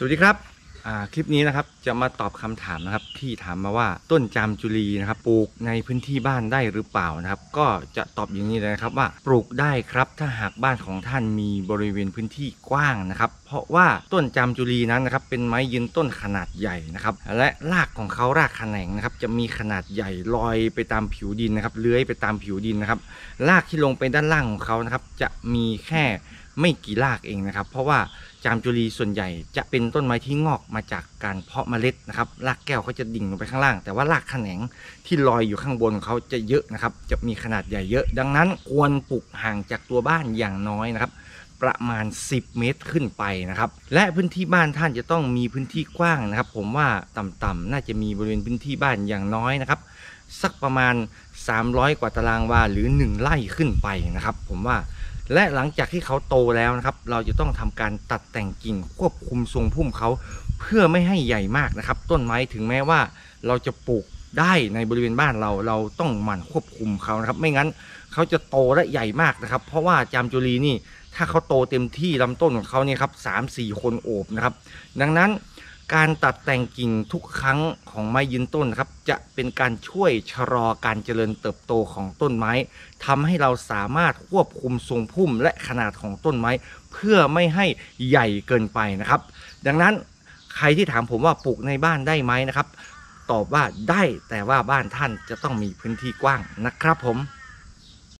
สวัสดีครับคลิปนี้นะครับจะมาตอบคำถามนะครับที่ถามมาว่าต้นจามจุลีนะครับปลูกในพื้นที่บ้านได้หรือเปล่านะครับ ก็จะตอบอย่างนี้เลยนะครับว่าปลูกได้ครับถ้าหากบ้านของท่านมีบริเวณพื้นที่กว้างนะครับ เพราะว่าต้นจามจุลีนั้นนะครับเป็นไม้ยืนต้นขนาดใหญ่นะครับ และรากของเขารากแขนงนะครับจะมีขนาดใหญ่ลอยไปตามผิวดินนะครับเลื้อยไปตามผิวดินนะครับรากที่ลงไปด้านล่างของเขานะครับจะมีแค่ ไม่กี่รากเองนะครับ เพราะว่าจามจุลีส่วนใหญ่จะเป็นต้นไม้ที่งอกมาจากการเพาะเมล็ดนะครับรากแก้วเขาจะดิ่งลงไปข้างล่าง แต่ว่ารากแขนงที่ลอยอยู่ข้างบนของเขาจะเยอะนะครับ จะมีขนาดใหญ่เยอะ ดังนั้นควรปลูกห่างจากตัวบ้านอย่างน้อยนะครับ ประมาณ 10 เมตรขึ้นไปนะครับ และพื้นที่บ้านท่านจะต้องมีพื้นที่กว้างนะครับ ผมว่าต่ำๆน่าจะมีบริเวณพื้นที่บ้านอย่างน้อยนะครับ สักประมาณ 300 กว่าตารางวาหรือ 1 ไร่ขึ้นไปนะครับ ผมว่า และหลังจากที่เขาโตแล้วนะครับ เราจะต้องทำการตัดแต่งกิ่งควบคุมทรงพุ่มเขาเพื่อไม่ให้ใหญ่มากนะครับ ต้นไม้ถึงแม้ว่าเราจะปลูกได้ในบริเวณบ้านเราเราต้องหมั่นควบคุมเขานะครับ ไม่งั้นเขาจะโตและใหญ่มากนะครับ เพราะว่าจามจุรีนี่ถ้าเขาโตเต็มที่ลำต้นของเขาเนี่ยครับสามสี่คนโอบนะครับ ดังนั้น การตัดแต่งกิ่งทุกครั้งของไม้ยืนต้นนะครับ จะเป็นการช่วยชะลอการเจริญเติบโตของต้นไม้ทำให้เราสามารถควบคุมทรงพุ่มและขนาดของต้นไม้ เพื่อไม่ให้ใหญ่เกินไปนะครับ ดังนั้นใครที่ถามผมว่าปลูกในบ้านได้ไหมนะครับ ตอบว่าได้แต่ว่าบ้านท่านจะต้องมีพื้นที่กว้างนะครับผม